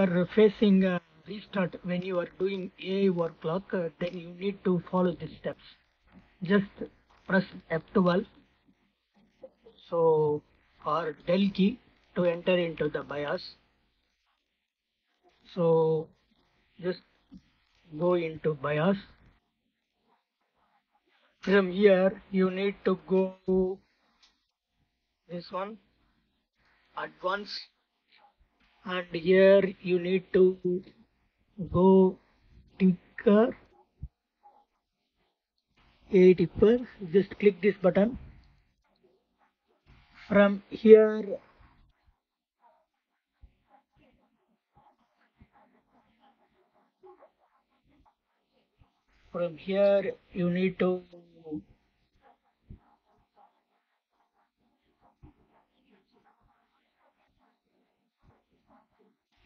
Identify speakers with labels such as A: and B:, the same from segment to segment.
A: are facing a restart when you are doing AI workflow, uh, then you need to follow these steps. Just press F12 so or del key to enter into the BIOS. So just go into BIOS. From here you need to go this one advanced and here you need to go ticker 80 per just click this button. From here from here you need to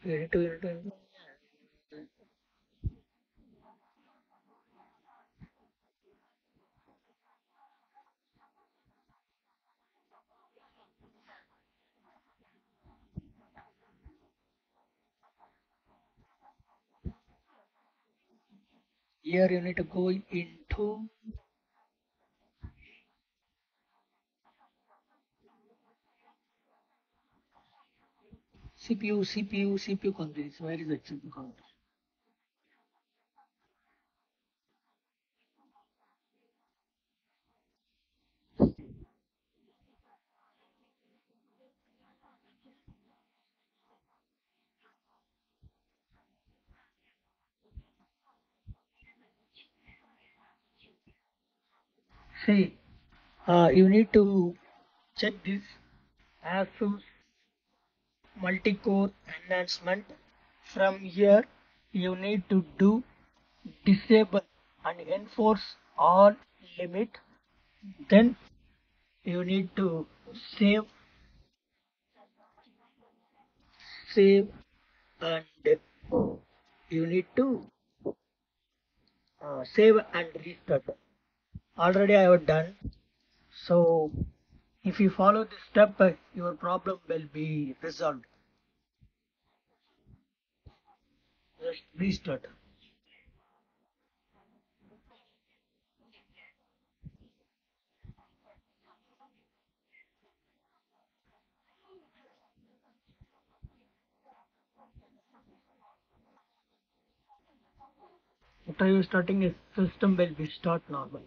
A: here you need to go into CPU, CPU, CPU countries. Where is the CPU country? See, uh, you need to check this ASUS multi-core enhancement. From here, you need to do disable and enforce all limit. Then you need to save, save, and you need to uh, save and restart. Already I have done. So if you follow this step, uh, your problem will be resolved. Just restart. After you starting a system will be start normal.